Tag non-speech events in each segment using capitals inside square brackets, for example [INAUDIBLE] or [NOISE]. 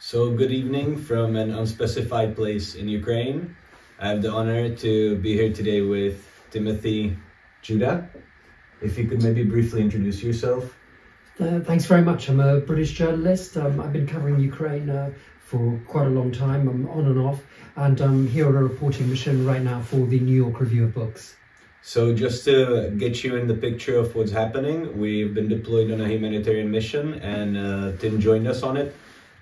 So, good evening from an unspecified place in Ukraine. I have the honor to be here today with Timothy Judah. If you could maybe briefly introduce yourself. Uh, thanks very much. I'm a British journalist. Um, I've been covering Ukraine uh, for quite a long time. I'm on and off, and I'm here on a reporting mission right now for the New York Review of Books. So, just to get you in the picture of what's happening, we've been deployed on a humanitarian mission, and uh, Tim joined us on it.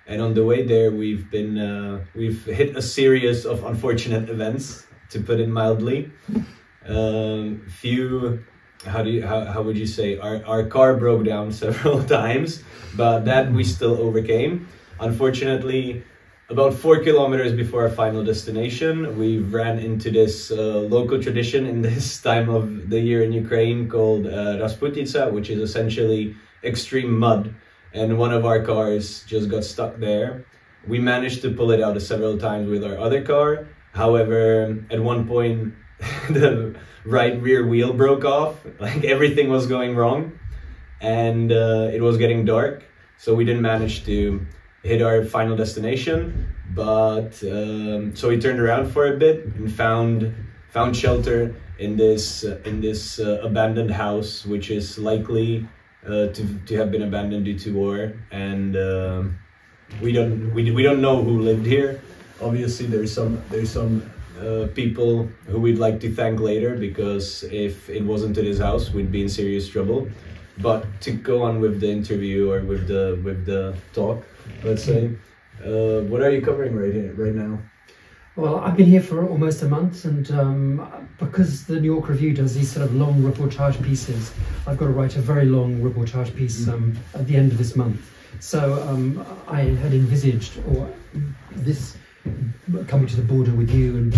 And on the way there, we've been uh, we've hit a series of unfortunate events, to put it mildly. Um, few, how do you how, how would you say? Our our car broke down [LAUGHS] several times, but that we still overcame. Unfortunately, about four kilometers before our final destination, we ran into this uh, local tradition in [LAUGHS] this time of the year in Ukraine called uh, Rasputitsa, which is essentially extreme mud and one of our cars just got stuck there. We managed to pull it out several times with our other car. However, at one point, [LAUGHS] the right rear wheel broke off. [LAUGHS] Like everything was going wrong, and uh, it was getting dark, so we didn't manage to hit our final destination. But um, so we turned around for a bit and found found shelter in this uh, in this uh, abandoned house, which is likely uh, to, to have been abandoned due to war. And uh, we don't we, we don't know who lived here. Obviously there's some there's some uh, people who we'd like to thank later because if it wasn't to this house we'd be in serious trouble. But to go on with the interview or with the with the talk let's say uh, what are you covering right here right now well, I've been here for almost a month, and um, because the New York Review does these sort of long reportage pieces, I've got to write a very long reportage piece mm. um, at the end of this month. So um, I had envisaged, or this coming to the border with you and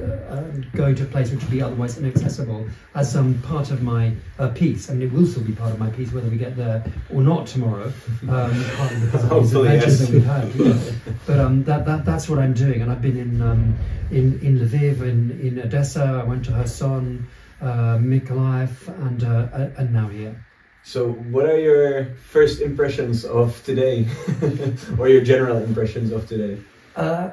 uh, uh, going to a place which would be otherwise inaccessible as some part of my uh, piece. I mean, it will still be part of my piece whether we get there or not tomorrow, um, partly because of these adventures yes. that we've had. You know. But um, that, that, that's what I'm doing, and I've been in um, in, in Lviv, in, in Odessa, I went to Kherson, uh, Mykolaiv, and, uh, and now here. So, what are your first impressions of today, [LAUGHS] or your general impressions of today? Uh,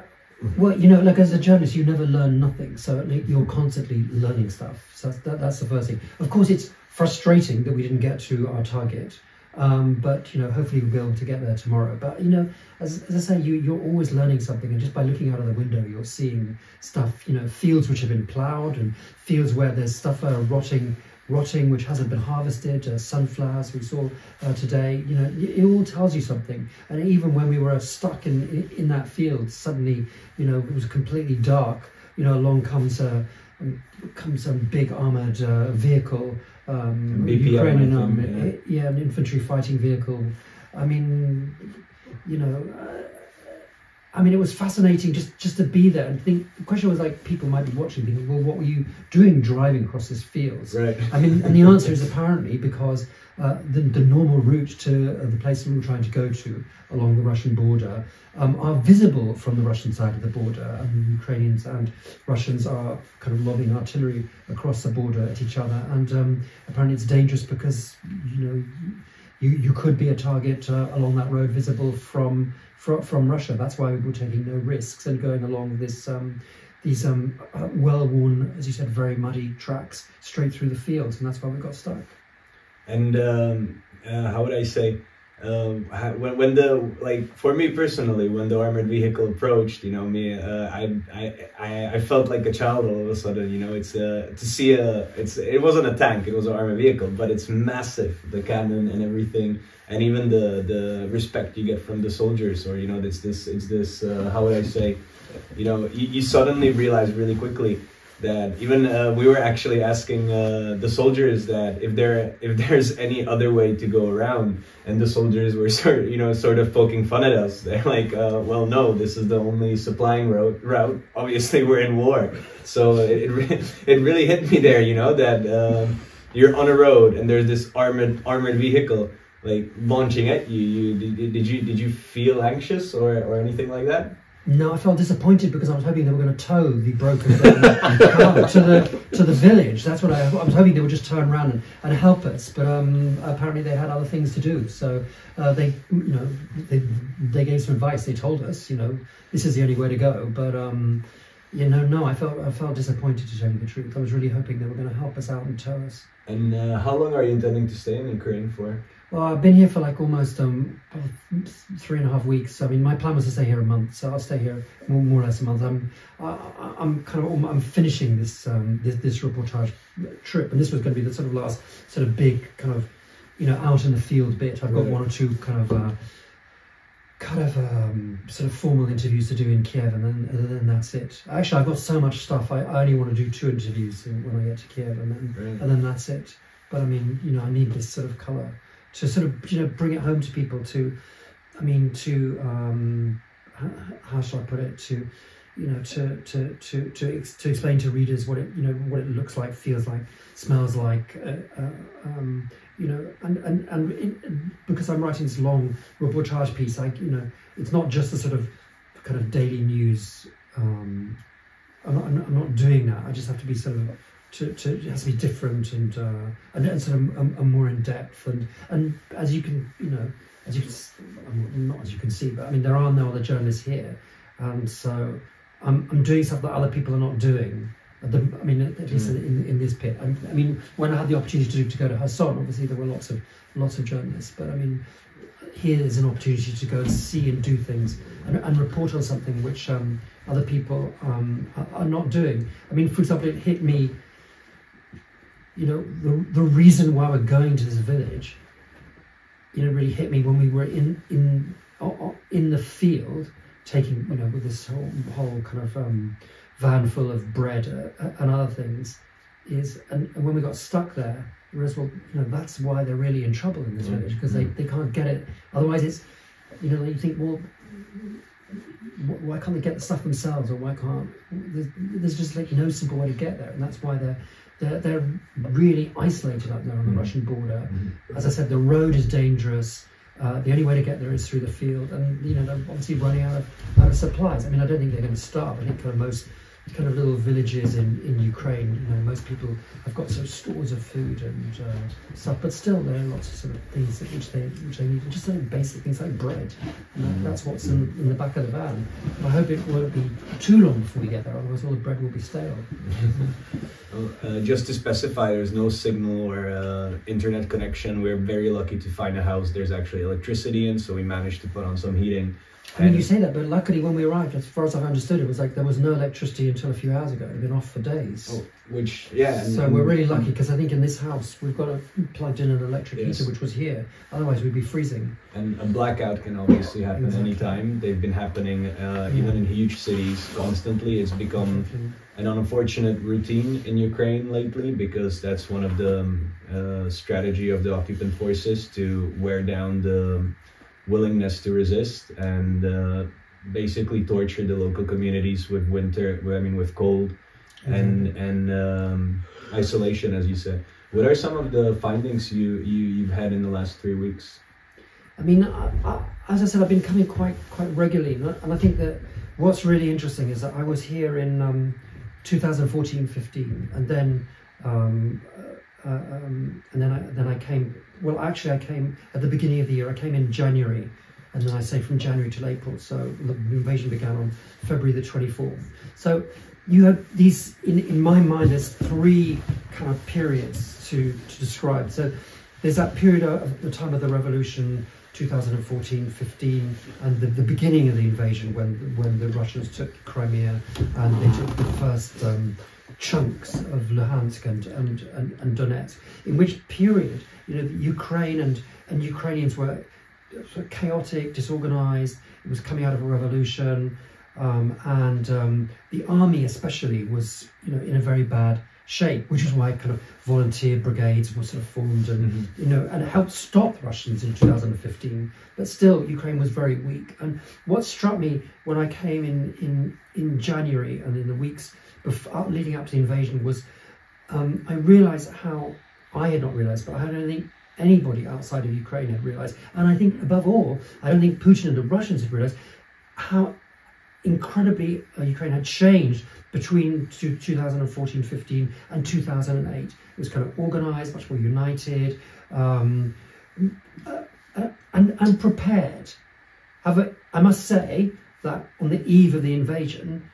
well, you know, like as a journalist, you never learn nothing. So you're constantly learning stuff. So that, that's the first thing. Of course, it's frustrating that we didn't get to our target. Um, but you know, hopefully we'll be able to get there tomorrow. But you know, as, as I say, you you're always learning something, and just by looking out of the window, you're seeing stuff. You know, fields which have been ploughed, and fields where there's stuff rotting rotting which hasn't been harvested, uh, sunflowers we saw uh, today. You know, it, it, all tells you something. And even when we were stuck in, in, in that field, suddenly, you know, it was completely dark. You know, along comes a comes some big armored uh, vehicle, um, Ukrainian army, yeah. yeah, an infantry fighting vehicle. I mean, you know. I mean, it was fascinating just just to be there and think. The question was like, people might be watching, thinking, well, what were you doing driving across this field? Right. I mean, and the answer is apparently because uh, the, the normal route to uh, the place we were trying to go to along the Russian border um, are visible from the Russian side of the border. And Ukrainians and Russians are kind of lobbing artillery across the border at each other. And um, apparently it's dangerous because, you know, you, you could be a target uh, along that road visible from from, from Russia. That's why we were taking no risks and going along this um, these um, uh, well-worn, as you said, very muddy tracks straight through the fields, and that's why we got stuck. And um, uh, how would I say? Um, when, when the like for me personally when the armored vehicle approached you know me uh, I, I i felt like a child all of a sudden you know it's uh, to see a it's it wasn't a tank it was an armored vehicle but it's massive the cannon and everything and even the the respect you get from the soldiers or you know it's this it's this uh, how would i say you know you, you suddenly realize really quickly that even uh, we were actually asking uh, the soldiers that if there if there's any other way to go around and the soldiers were [LAUGHS] sort you know sort of poking fun at us they're like uh, well no this is the only supplying route route obviously we're in war so it it, it really hit me there you know that uh, you're on a road and there's this armored armored vehicle like launching at you. You did, did you did you feel anxious or or anything like that? No, I felt disappointed because I was hoping they were going to tow the broken car [LAUGHS] to the to the village. That's what I, I was hoping they would just turn around and, and help us. But um, apparently they had other things to do. So uh, they, you know, they they gave some advice. They told us, you know, this is the only way to go. But um, you know, no, I felt I felt disappointed to tell you the truth. I was really hoping they were going to help us out and tow us. And uh, how long are you intending to stay in Ukraine for? Well, I've been here for like almost um, three and a half weeks. I mean, my plan was to stay here a month, so I'll stay here more, more or less a month. I'm, I, I'm kind of, I'm finishing this, um, this this reportage trip, and this was going to be the sort of last sort of big kind of, you know, out in the field bit. I've got Right. one or two kind of, uh, kind of um, sort of formal interviews to do in Kiev, and then, and then that's it. Actually, I've got so much stuff. I, I only want to do two interviews when I get to Kiev, and then Right. and then that's it. But I mean, you know, I need this sort of color to sort of you know bring it home to people. To, I mean, to um, how, shall I put it? To, you know, to to to to, ex- to explain to readers what it you know what it looks like, feels like, smells like. Uh, uh, um, you know, and and and it, because I'm writing this long reportage piece, I you know, it's not just the sort of kind of daily news. Um, I'm not- I'm not doing that. I just have to be sort of to, to it has to be different and uh, and, and sort of um, um, more in depth and and as you can you know as you can um, not as you can see but I mean there are no other journalists here and so I'm I'm doing stuff that other people are not doing. The, I mean, at least Mm. in, in this pit. I, I mean, when I had the opportunity to, to go to Kherson, obviously there were lots of lots of journalists. But I mean, here is an opportunity to go and see and do things and, and report on something which um, other people um, are, are not doing. I mean, for example, it hit me. You know, the the reason why we're going to this village. You know, really hit me when we were in in in the field, taking you know with this whole whole kind of um, van full of bread uh, and other things. Is and, and when we got stuck there, we realized, well, you know, that's why they're really in trouble in this Mm. village because they, they can't get it. Otherwise, it's you know, you think, well, why can't they get the stuff themselves, or why can't? There's, there's just like no simple way to get there, and that's why they're they're, they're really isolated up there on the Mm. Russian border. Mhm. As I said, the road is dangerous. Uh, the only way to get there is through the field, and you know they're obviously running out of out of supplies. I mean, I don't think they're going to starve. I think of most kind of little villages in, in Ukraine, you know, most people have got sort of stores of food and uh, stuff, but still there are lots of sort of things that, which they which they need, and just of basic things like bread. That's what's in, in the back of the van. I hope it won't be too long before we get there, otherwise all the bread will be stale. [LAUGHS] Well, uh, just to specify, there's no signal or uh, internet connection. We're very lucky to find a house there's actually electricity in, so we managed to put on some heating. I mean, And- you say that, but luckily when we arrived, as far as I've understood, it was like there was no electricity until a few hours ago. It had been off for days. Oh, which yeah. and- So we're really lucky because I think in this house we've got a, plugged in an electric Yes. heater which was here. Otherwise we'd be freezing. And a blackout can obviously happen Exactly. anytime. They've been happening uh, Yeah. even in huge cities constantly. It's become an unfortunate routine in Ukraine lately because that's one of the um, uh, strategy of the occupant forces to wear down the willingness to resist and uh, basically torture the local communities with winter. I mean, with cold and and um, isolation, as you said. What are some of the findings you, you you've had in the last three weeks? I mean, I, I, as I said, I've been coming quite quite regularly, and I, and I think that what's really interesting is that I was here in um, 2014-15, and then um, uh, um, and then I then I came. Well, actually, I came at the beginning of the year. I came in January, and then I say from January till April. So the invasion began on February the 24th. So you have these in in my mind. There's three kind of periods to to describe. So there's that period of the time of the revolution 2014 15 and the, the beginning of the invasion when when the russians took crimea and they took the first um, chunks of luhansk and, and, and, and donetsk in which period you know ukraine and and ukrainians were sort of chaotic disorganized it was coming out of a revolution um, and um, the army especially was you know in a very bad shape, which is why kind of volunteer brigades were sort of formed and you know and helped stop the Russians in 2015. But still, Ukraine was very weak. And what struck me when I came in in in January and in the weeks before, leading up to the invasion was um, I realised how I had not realised, but I don't think anybody outside of Ukraine had realised, and I think above all, I don't think Putin and the Russians had realised how incredibly uh, Ukraine had changed between 2014, 15, and 2008. It was kind of organized, much more united, um, uh, uh, and, and prepared. However, I must say that on the eve of the invasion,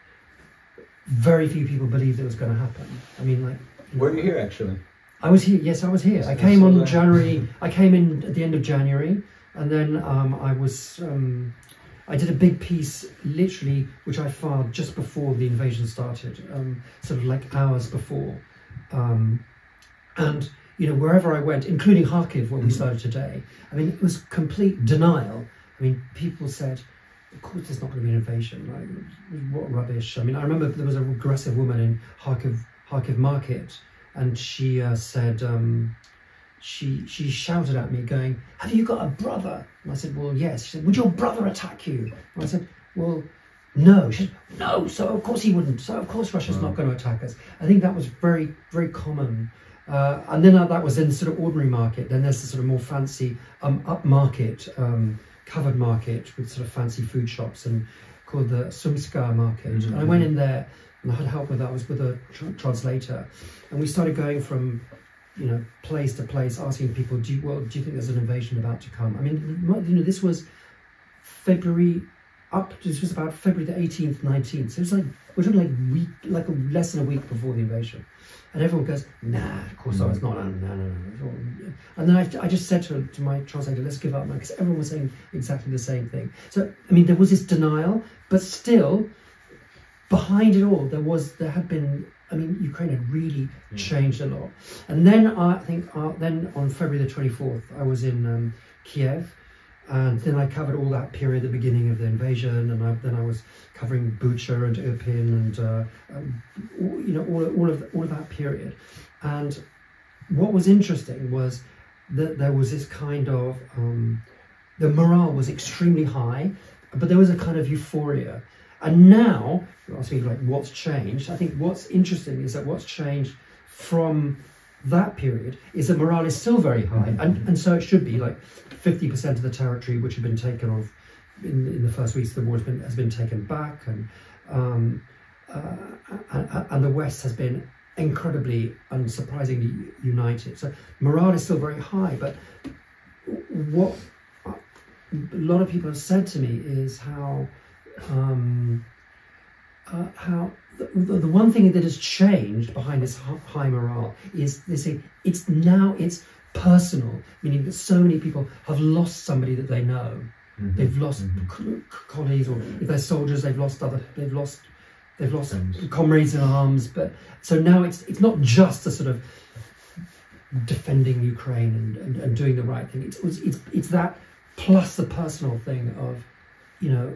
very few people believed it was going to happen. I mean, like. Were you here actually? I was here. Yes, I was here. I came on January. [LAUGHS] I came in at the end of January, and then um, I was. Um, I did a big piece, literally, which I filed just before the invasion started, um, sort of like hours before, um, and you know wherever I went, including Kharkiv, where we mm-hmm. started today. I mean, it was complete denial. I mean, people said, "Of course, there's not going to be an invasion. Like, what rubbish!" I mean, I remember there was a aggressive woman in Kharkiv, Kharkiv Market and she uh, said um, she she shouted at me, going, "Have you got a brother?" And I said, "Well, yes." She said, "Would your brother attack you?" And I said, "Well." No, she said, no, so of course he wouldn't. So of course Russia's not going to attack us. I think that was very, very common. Uh, and then uh, that was in sort of ordinary market. Then there's the sort of more fancy um, upmarket, um, covered market with sort of fancy food shops and called the Sumska market. Mm-hmm. And I went in there and I had help with that. I was with a tr- translator, and we started going from, you know, place to place, asking people, "Do you, well, do you think there's an invasion about to come?" I mean, you know, this was February up. This was about February the 18th, 19th. So it was like we're talking like week, like a, less than a week before the invasion, and everyone goes, "Nah, of course mm. it's not. No, no, no." And then I, I just said to, to my translator, "Let's give up," because everyone was saying exactly the same thing. So I mean, there was this denial, but still behind it all, there was there had been. I mean, Ukraine had really mm. changed a lot. And then I think uh, then on February the twenty fourth, I was in um, Kiev, and then I covered all that period, the beginning of the invasion, and I, then I was covering Bucha and Irpin and uh, um, you know all, all of all of that period. And what was interesting was that there was this kind of um, the morale was extremely high, but there was a kind of euphoria and now, you're asking like what's changed. I think what's interesting is that what's changed from that period is that morale is still very high, mm-hmm. and, and so it should be like 50% of the territory which had been taken off in, in the first weeks of the war has been, has been taken back, and, um, uh, and, and the West has been incredibly, unsurprisingly united. So morale is still very high, but what a lot of people have said to me is how um, uh, how the, the, one thing that has changed behind this high morale is this it's now it's personal meaning that so many people have lost somebody that they know mm-hmm. they've lost mm-hmm. colleagues or if they're soldiers they've lost other they've lost they've lost Friends. comrades in arms but so now it's it's not just a sort of defending Ukraine and, and, and doing the right thing it's, it's it's that plus the personal thing of you know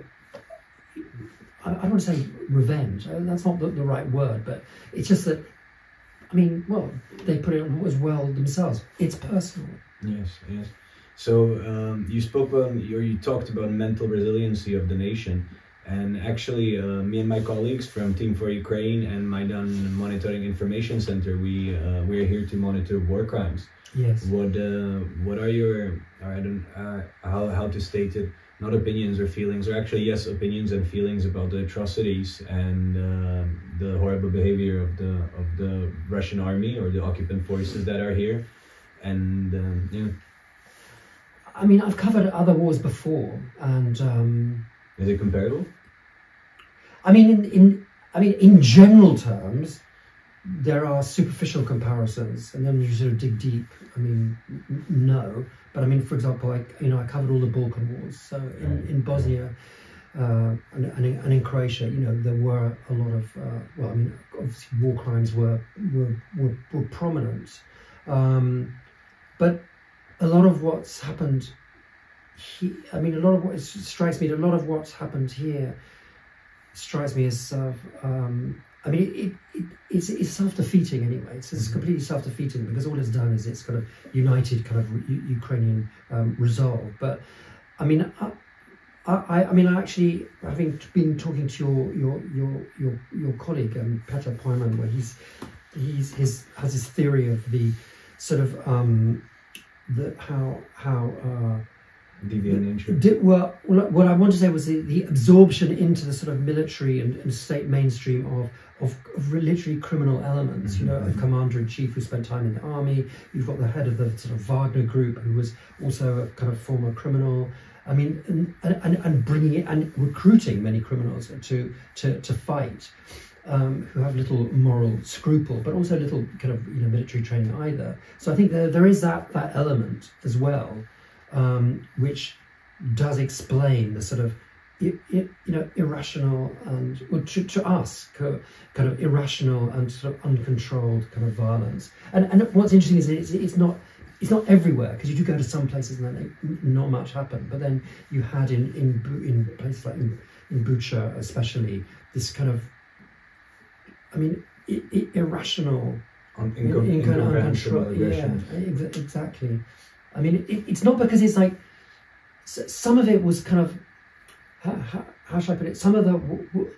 I, don't want to say revenge. Uh, that's not the, the, right word, but it's just that. I mean, well, they put it on as well themselves. It's personal. Yes, yes. So um, you spoke about, or you talked about mental resiliency of the nation, and actually, uh, me and my colleagues from Team 4 Ukraine and Maidan Monitoring Information Center, we uh, we're here to monitor war crimes. Yes. What uh, what are your I don't uh, how how to state it not opinions or feelings, or actually, yes, opinions and feelings about the atrocities and uh, the horrible behavior of the of the Russian army or the occupant forces that are here, and um, yeah. I mean, I've covered other wars before, and um, is it comparable? I mean, in, in I mean, in general terms, there are superficial comparisons, and then you sort of dig deep. I mean, no, but I mean, for example, I you know I covered all the Balkan wars. So in, in Bosnia uh, and, and, in, and in Croatia, you know, there were a lot of uh, well, I mean, obviously war crimes were were were, were prominent, um, but a lot of what's happened. He, I mean, a lot of what strikes me. A lot of what's happened here strikes me as uh, um, I mean, it, it, it's, it's self-defeating anyway. It's, it's mm-hmm. completely self-defeating because all it's done is it's kind of united kind of U- Ukrainian um, resolve. But I mean, I, I, I, mean, I actually, having been talking to your your your your, your colleague um, Petr Poiman, where he's he's his has his theory of the sort of um, the how how uh, deviant nature. Did, well, what I want to say was the, the absorption into the sort of military and, and state mainstream of, of, of literally criminal elements. You know, a commander in chief who spent time in the army. You've got the head of the sort of Wagner group who was also a kind of former criminal. I mean, and, and, and bringing it and recruiting many criminals to to, to fight. Um, who have little moral scruple, but also little kind of you know military training either. So I think there, there is that that element as well um, which does explain the sort of you know irrational and well, to, to us kind of irrational and sort of uncontrolled kind of violence. And and what's interesting is it's, it's not it's not everywhere because you do go to some places and then not much happened. But then you had in in in places like in, in Bucha especially this kind of I mean I- I- irrational. Un- incom- in kind of uncontrolled, yeah, ex- exactly. I mean, it, it's not because it's like some of it was kind of how, how, how should I put it? Some of the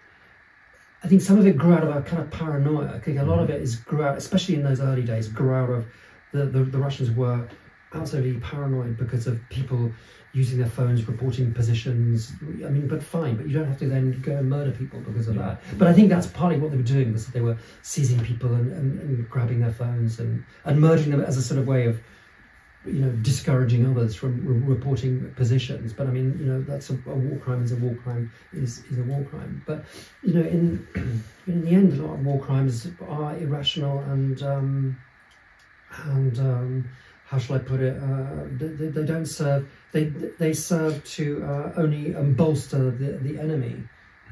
I think some of it grew out of a kind of paranoia. I think a lot of mm-hmm. it is grew out, especially in those early days, grew out of the, the, the Russians were absolutely paranoid because of people using their phones, reporting positions. I mean, but fine, but you don't have to then go and murder people because of that. But I think that's partly what they were doing was that they were seizing people and, and, and grabbing their phones and, and murdering them as a sort of way of you know, discouraging others from re- reporting positions. But I mean, you know, that's a, a war crime is a war crime is, is a war crime. But you know, in [CLEARS THROAT] in the end, a lot of war crimes are irrational and um, and um, how shall I put it? Uh, they, they- don't serve. They they serve to uh, only um, bolster the the enemy,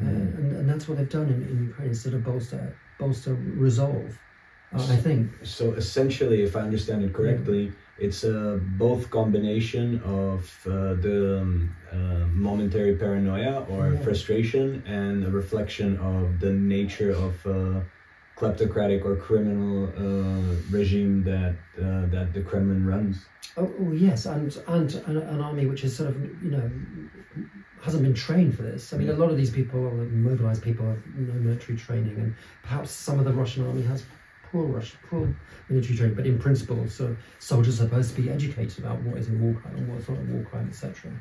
uh, and, and that's what they've done in, in Ukraine instead of bolster bolster resolve. Uh, I think. So essentially, if I understand it correctly, it's a both combination of uh, the um, uh, momentary paranoia or Yeah. frustration and a reflection of the nature of uh, kleptocratic or criminal uh, regime that uh, that the Kremlin runs. Oh, oh yes, and and an, an army which is sort of you know hasn't been trained for this. I mean, a lot of these people, mobilized people, have no military training, and perhaps some of the Russian army has poor Russian, poor military training. But in principle, so soldiers are supposed to be educated about what is a war crime and what's not a war crime, etc.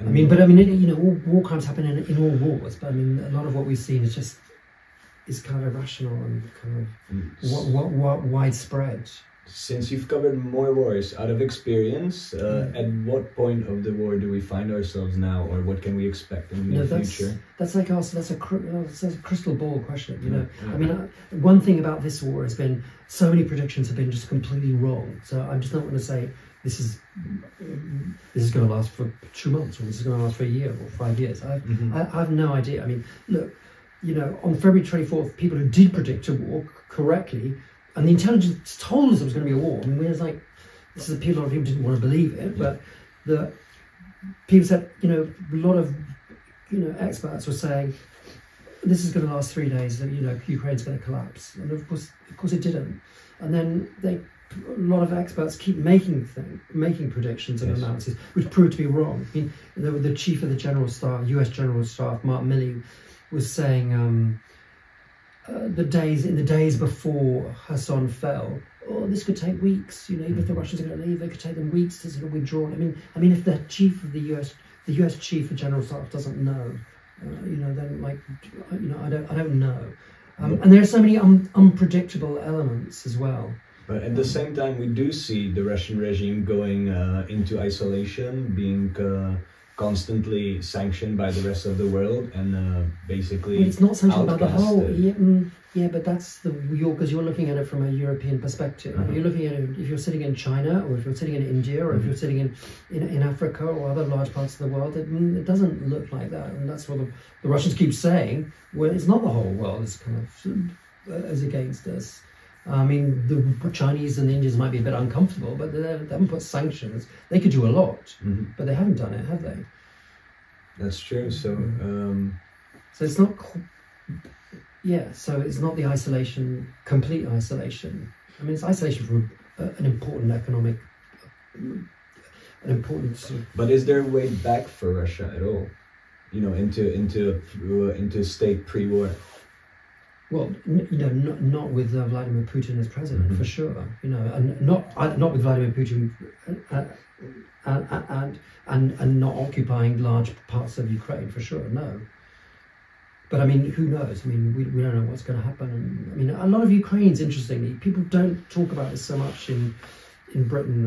I mean, but I mean, you know, all war crimes happen in, in all wars. But I mean, a lot of what we've seen is just is kind of irrational and kind of mm. what, what, what widespread. Since you've covered more wars out of experience, uh, Yeah. at what point of the war do we find ourselves now, or what can we expect in the No, near that's future? that's like also that's a, uh, that's a crystal ball question. You know, Yeah. I mean, uh, one thing about this war has been so many predictions have been just completely wrong. So I'm just not going to say this is this is going to last for two months or this is going to last for a year or five years. I, Mhm. I, I have no idea. I mean, look, you know, on February 24th, people who did predict a war correctly, and the intelligence told us there was going to be a war. I mean, we was like, this is a lot of people didn't want to believe it, but the people said, you know, a lot of, you know, experts were saying this is going to last three days, you know, Ukraine's going to collapse, and of course, of course, it didn't. And then they, a lot of experts keep making thing, making predictions and Yes. analysis, which proved to be wrong. I mean, the, the chief of the general staff, U.S. General Staff, Mark Milley, was saying um, uh, the days in the days before Kherson fell. Oh, this could take weeks. You know, even if the Russians are going to leave, it could take them weeks to sort of withdraw. I mean, I mean, if the chief of the U.S. the U.S. chief of general staff doesn't know, uh, you know, then like, you know, I don't, I don't know. Um, and there are so many un- unpredictable elements as well. But at the same time, we do see the Russian regime going uh, into isolation, being uh, constantly sanctioned by the rest of the world, and uh, basically. Well, it's not sanctioned by the whole. Yeah, mm, yeah, but that's the you're because you're looking at it from a European perspective. Uh-huh. You're looking at it if you're sitting in China or if you're sitting in India or if Mhm. you're sitting in, in in Africa or other large parts of the world. It, mm, it doesn't look like that, and that's what the, the Russians keep saying. Well, it's not the whole world is kind of uh, as against us. I mean, the Chinese and the Indians might be a bit uncomfortable, but they, they haven't put sanctions. They could do a lot, Mhm. but they haven't done it, have they? That's true. So. Um, So it's not, yeah. So it's not the isolation, complete isolation. I mean, it's isolation from an important economic, an important. Sort of, But is there a way back for Russia at all? You know, into into uh, into state pre-war. Well, you know, not, not with uh, Vladimir Putin as president, Mhm. for sure. You know, and not uh, not with Vladimir Putin, uh, uh, uh, and and and not occupying large parts of Ukraine, for sure. No. But I mean, who knows? I mean, we, we don't know what's going to happen. And I mean, a lot of Ukrainians, interestingly, people don't talk about this so much in in Britain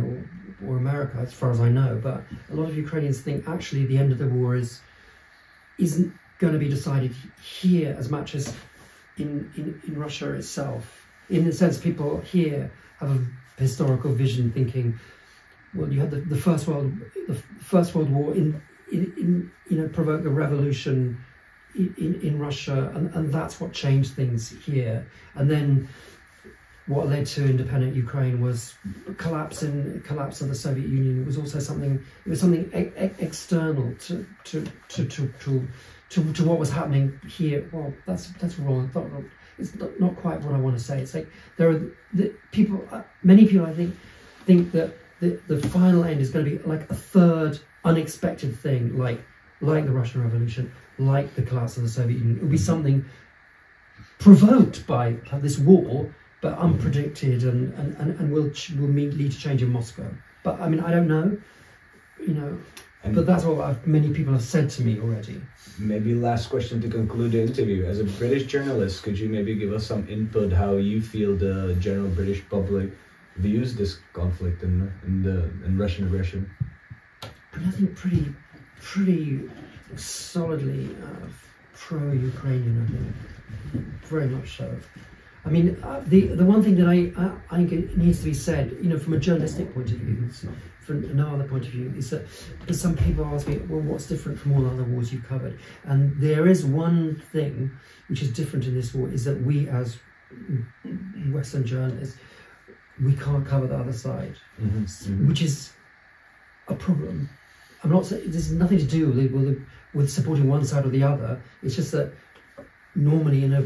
or, or America, as far as I know. But a lot of Ukrainians think actually the end of the war is isn't going to be decided here as much as in, in, in Russia itself. In the sense, people here have a historical vision, thinking, well, you had the, the first world the First World War in, in, in you know provoked a revolution in, in, Russia, and, and that's what changed things here. And then what led to independent Ukraine was collapse in collapse of the Soviet Union. It was also something it was something e- external to to, to, to, to to to what was happening here. Well, that's that's wrong. It's not, it's not, not quite what I want to say. It's like there are the people. uh, Many people, I think, think that the the final end is going to be like a third unexpected thing, like like the Russian Revolution, like the collapse of the Soviet Union. It will be something provoked by this war, but unpredicted, and and and, and will will lead to change in Moscow. But I mean, I don't know. You know, but that's what I've, many people have said to me already. maybe last question to conclude the interview. As a British journalist, could you maybe give us some input how you feel the general British public views this conflict in in the in Russian aggression? I I think pretty, pretty solidly uh, pro-Ukrainian. I think very much so. I mean, uh, the the one thing that I, I I think it needs to be said, you know, from a journalistic point of view, from no other point of view, is that some people ask me, well, what's different from all the other wars you've covered? And there is one thing which is different in this war is that we as Western journalists, we can't cover the other side Mm-hmm. which is a problem. I'm not saying there's nothing to do with, with with supporting one side or the other. It's just that normally in a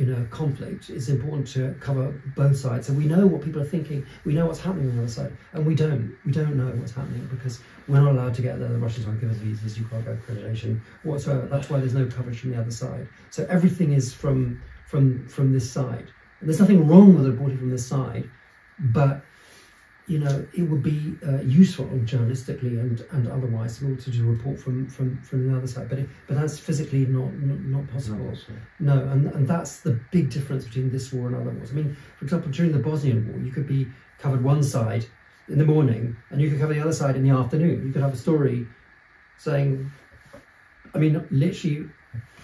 in a conflict, it's important to cover both sides, So we know what people are thinking. We know what's happening on the other side, and we don't. We don't know what's happening because we're not allowed to get there. The Russians won't give us visas. You can't go accreditation whatsoever. That's why there's no coverage from the other side. So everything is from from from this side. And there's nothing wrong with reporting from this side, but you know, it would be uh, useful journalistically and, and otherwise to be able to do a report from, from, from the other side, but it, but that's physically not not, not possible. No, and, and that's the big difference between this war and other wars. I mean, for example, during the Bosnian War, you could be covered one side in the morning, and you could cover the other side in the afternoon. You could have a story saying, I mean, literally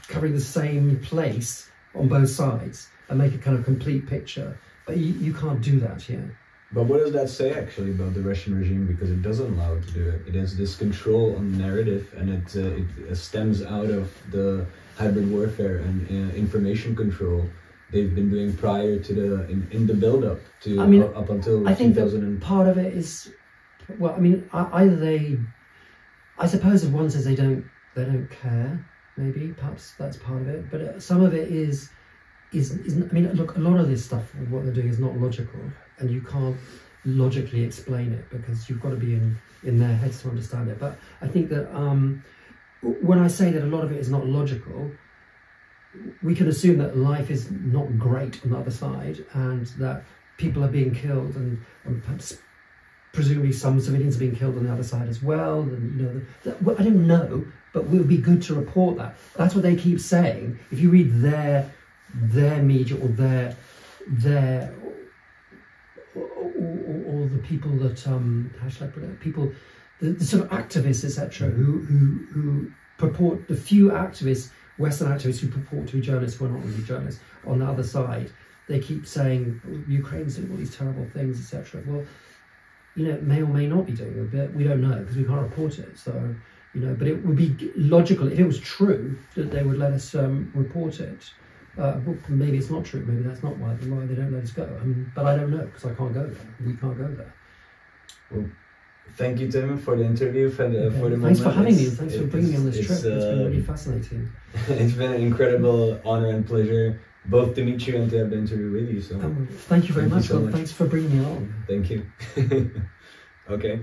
covering the same place on both sides and make a kind of complete picture. But you, you can't do that here. But what does that say actually about the Russian regime? Because it doesn't allow it to do it. It has this control on the narrative, and it uh, it stems out of the hybrid warfare and uh, information control they've been doing prior to the in, in the build up to I mean, up, until I think that 2000 and, part of it is, well, I mean, either they, I suppose if one says they don't, they don't care, maybe perhaps that's part of it. But some of it is, is, is I mean, look, a lot of this stuff, what they're doing is not logical, and you can't logically explain it because you've got to be in in their heads to understand it. But I think that um, when I say that a lot of it is not logical, we can assume that life is not great on the other side and that people are being killed and, and perhaps presumably some civilians are being killed on the other side as well and you know well, i don't know but it would be good to report that that's what they keep saying if you read their their media or their their or, or, or the people that um how i put it people the, the sort of activists etc who, who who purport the few activists Western activists who purport to be journalists who are not really journalists on the other side, they keep saying "Oh, Ukraine's doing all these terrible things, etc. Well, you know, it may or may not be doing it, but we don't know because we can't report it. So, you know, but it would be logical if it was true that they would let us um, report it. Uh, well, maybe it's not true. Maybe that's not why, why they don't let us go. I mean, but I don't know because I can't go there. We can't go there. Well, thank you tim for the interview for the, Okay. for the thanks for having me. It's- and Thanks for bringing me on it's- this trip. it's, it's been really um, fascinating. [LAUGHS] it's been an incredible honor and pleasure both to meet you and to have the interview with you so Um, thank you very Thank you much. so much. thanks for bringing me along. thank you [LAUGHS] okay